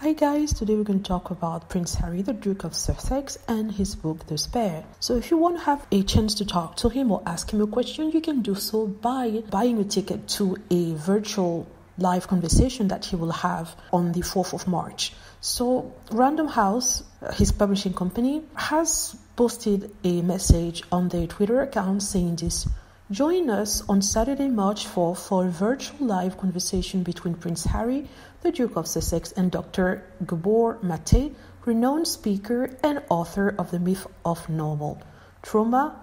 Hi guys, today we're going to talk about Prince Harry, the Duke of Sussex, and his book The Spare. So if you want to have a chance to talk to him or ask him a question, you can do so by buying a ticket to a virtual live conversation that he will have on the 4th of March. So Random House, his publishing company, has posted a message on their Twitter account saying this Join us on Saturday, March 4 for a virtual live conversation between Prince Harry, the Duke of Sussex, and Dr. Gabor Mate, renowned speaker and author of The Myth of Normal Trauma,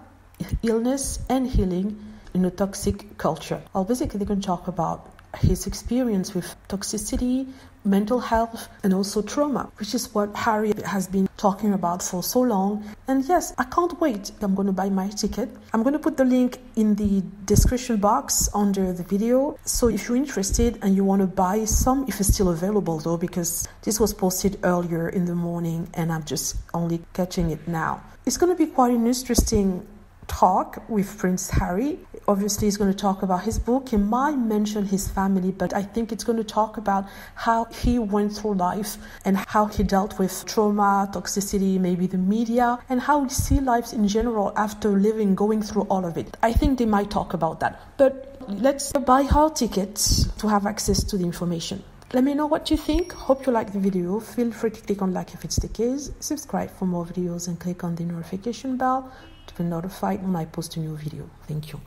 Illness, and Healing in a Toxic Culture. I'll basically going to talk about his experience with toxicity, mental health, and also trauma, which is what Harry has been talking about for so long. And yes, I can't wait. I'm going to buy my ticket. I'm going to put the link in the description box under the video. So if you're interested and you want to buy some, if it's still available though, because this was posted earlier in the morning and I'm just only catching it now. It's going to be quite an interesting talk with Prince Harry. Obviously, he's going to talk about his book. He might mention his family, but I think it's going to talk about how he went through life and how he dealt with trauma, toxicity, maybe the media, and how we see lives in general after living, going through all of it. I think they might talk about that. But let's buy our tickets to have access to the information. Let me know what you think. Hope you like the video. Feel free to click on like if it's the case. Subscribe for more videos and click on the notification bell to be notified when I post a new video. Thank you.